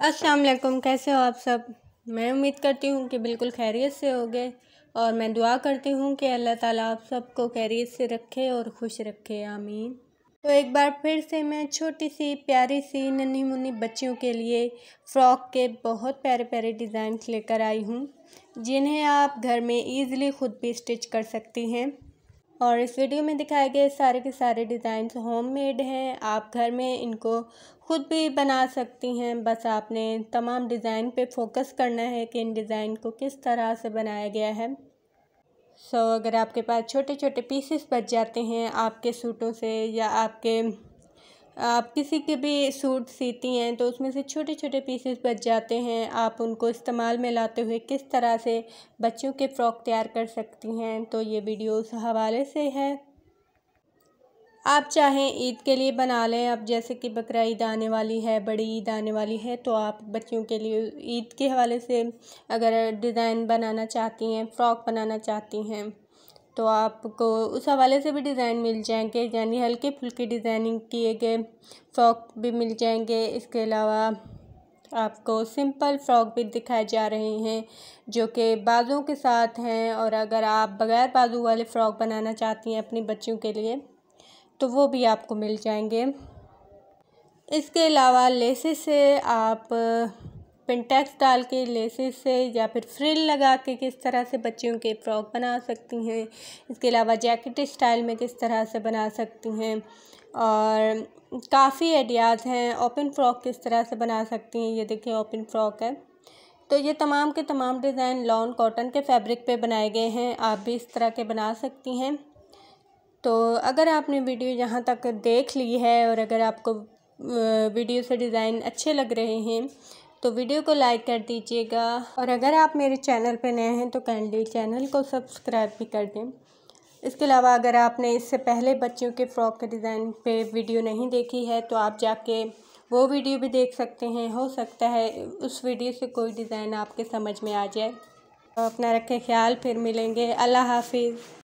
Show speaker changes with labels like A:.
A: अस्सलाम वालेकुम, कैसे हो आप सब? मैं उम्मीद करती हूँ कि बिल्कुल खैरियत से होगे और मैं दुआ करती हूँ कि अल्लाह ताला आप सबको खैरियत से रखे और खुश रखे, आमीन। तो एक बार फिर से मैं छोटी सी, प्यारी सी नन्ही मुन्नी बच्चियों के लिए फ़्रॉक के बहुत प्यारे प्यारे डिज़ाइन लेकर आई हूँ, जिन्हें आप घर में ईज़िली ख़ुद भी स्टिच कर सकती हैं। और इस वीडियो में दिखाए गए सारे के सारे डिज़ाइन होम मेड हैं। आप घर में इनको ख़ुद भी बना सकती हैं। बस आपने तमाम डिज़ाइन पे फोकस करना है कि इन डिज़ाइन को किस तरह से बनाया गया है। सो so, अगर आपके पास छोटे छोटे पीसेस बच जाते हैं आपके सूटों से या आपके आप किसी के भी सूट सीती हैं तो उसमें से छोटे छोटे पीसेस बच जाते हैं। आप उनको इस्तेमाल में लाते हुए किस तरह से बच्चों के फ़्रॉक तैयार कर सकती हैं तो ये वीडियो उस हवाले से है। आप चाहें ईद के लिए बना लें। अब जैसे कि बकरा ईद आने वाली है, बड़ी ईद आने वाली है तो आप बच्चों के लिए ईद के हवाले से अगर डिज़ाइन बनाना चाहती हैं, फ़्रॉक बनाना चाहती हैं तो आपको उस हवाले से भी डिज़ाइन मिल जाएँगे, यानी हल्के फुल्के डिज़ाइनिंग किए गए फ्रॉक भी मिल जाएँगे। इसके अलावा आपको सिंपल फ्रॉक भी दिखाए जा रहे हैं, जो कि बाजू के साथ हैं, और अगर आप बग़ैर बाजू वाले फ़्रॉक बनाना चाहती हैं अपनी बच्चियों के लिए तो वो भी आपको मिल जाएँगे। इसके अलावा लेसेस से आप पिनटेक्स डाल के लेसेस से या फिर फ्रिल लगा के किस तरह से बच्चियों के फ़्रॉक बना सकती हैं। इसके अलावा जैकेट स्टाइल में किस तरह से बना सकती हैं। और काफ़ी आइडियाज़ हैं ओपन फ्रॉक किस तरह से बना सकती हैं, ये देखिए ओपन फ्रॉक है। तो ये तमाम के तमाम डिज़ाइन लॉन कॉटन के फैब्रिक पे बनाए गए हैं, आप भी इस तरह के बना सकती हैं। तो अगर आपने वीडियो यहाँ तक देख ली है और अगर आपको वीडियो से डिज़ाइन अच्छे लग रहे हैं तो वीडियो को लाइक कर दीजिएगा। और अगर आप मेरे चैनल पर नए हैं तो काइंडली चैनल को सब्सक्राइब भी कर दें। इसके अलावा अगर आपने इससे पहले बच्चों के फ़्रॉक के डिज़ाइन पे वीडियो नहीं देखी है तो आप जाके वो वीडियो भी देख सकते हैं। हो सकता है उस वीडियो से कोई डिज़ाइन आपके समझ में आ जाए। तो अपना रखें ख्याल, फिर मिलेंगे। अल्लाह हाफिज़।